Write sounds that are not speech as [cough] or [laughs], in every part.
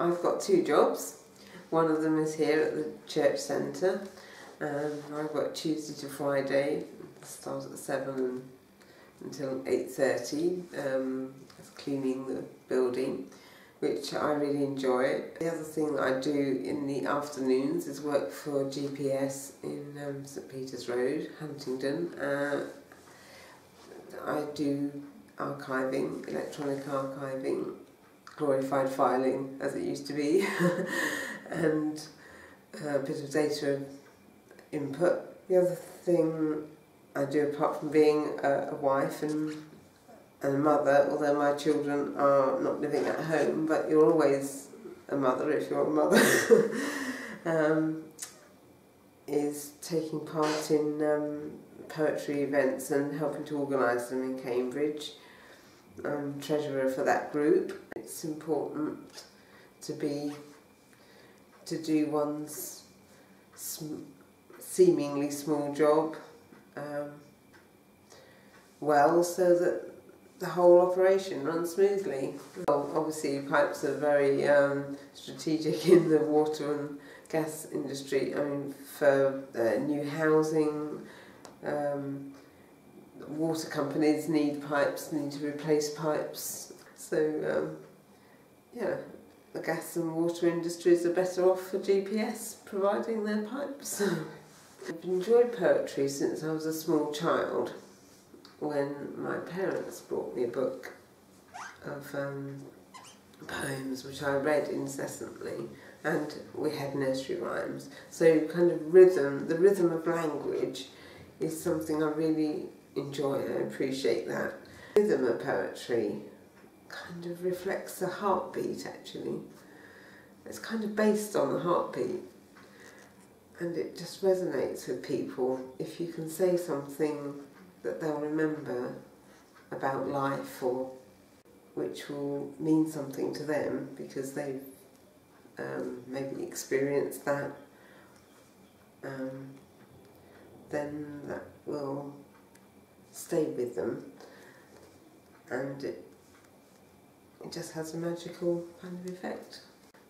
I've got two jobs. One of them is here at the church centre. Um, I work Tuesday to Friday, start at 7 until 8.30, um, cleaning the building, which I really enjoy. The other thing that I do in the afternoons is work for GPS in um, St Peter's Road, Huntingdon. Uh, I do archiving, electronic archiving, glorified filing as it used to be, [laughs] and a bit of data input. The other thing I do apart from being a, a wife and, and a mother, although my children are not living at home, but you're always a mother if you're a mother, [laughs] um, is taking part in um, poetry events and helping to organise them in Cambridge. I'm treasurer for that group. It's important to be, to do one's seemingly small job um, well so that the whole operation runs smoothly. Well, obviously pipes are very um, strategic [laughs] in the water and gas industry. I mean for uh, new housing, um, water companies need pipes, need to replace pipes. So um, yeah, the gas and water industries are better off for GPS providing their pipes. [laughs] I've enjoyed poetry since I was a small child when my parents brought me a book of um, poems which I read incessantly and we had nursery rhymes. So kind of rhythm, the rhythm of language is something I really enjoy and I appreciate that. The rhythm of poetry kind of reflects the heartbeat actually. It's kind of based on the heartbeat. And it just resonates with people. If you can say something that they'll remember about life or which will mean something to them because they've um, maybe experienced that um, then that will stay with them. And it, it just has a magical kind of effect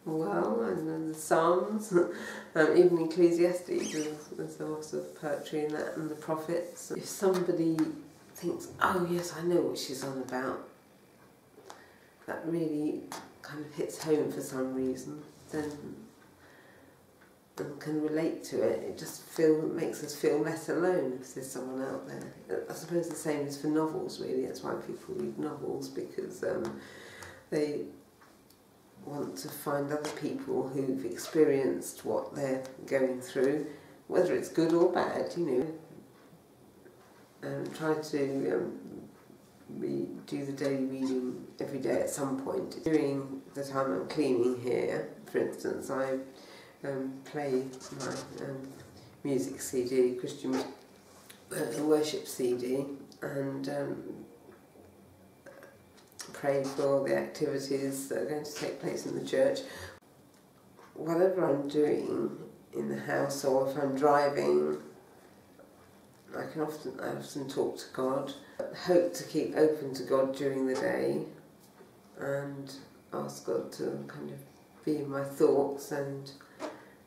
well, and then the Psalms, [laughs] um, even Ecclesiastes, there's, a lot of poetry in that, and the prophets. If somebody thinks, oh yes, I know what she's on about, that really kind of hits home for some reason, then and can relate to it, it just feel makes us feel less alone if there's someone out there. I suppose the same is for novels really, that's why people read novels because um, they want to find other people who've experienced what they're going through, whether it's good or bad, you know. And try to um, we do the daily reading every day at some point. During the time I'm cleaning here, for instance, I um, play my um, music CD, Christian uh, worship CD, and pray for the activities that are going to take place in the church. Whatever I'm doing in the house or if I'm driving, I can often I often talk to God. Hope to keep open to God during the day and ask God to kind of be in my thoughts and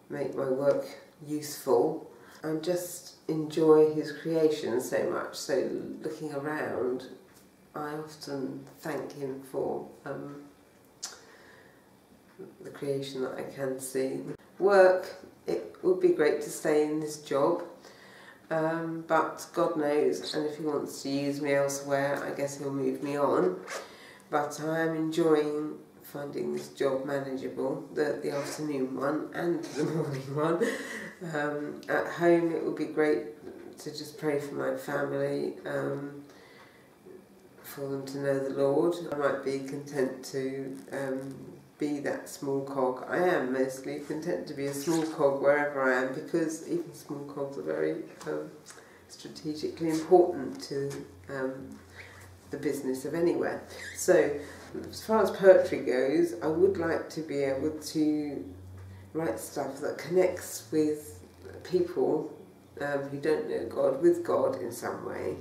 make my work useful and just enjoy his creation so much. So looking around I often thank him for um, the creation that I can see. Work, it would be great to stay in this job, um, but God knows, and if he wants to use me elsewhere, I guess he'll move me on. But I am enjoying finding this job manageable, the, the afternoon one and the [laughs] morning one. Um, at home it would be great to just pray for my family, um, for them to know the Lord. I might be content to um, be that small cog. I am mostly content to be a small cog wherever I am because even small cogs are very um, strategically important to um, the business of anywhere. So as far as poetry goes, I would like to be able to write stuff that connects with people um, who don't know God with God in some way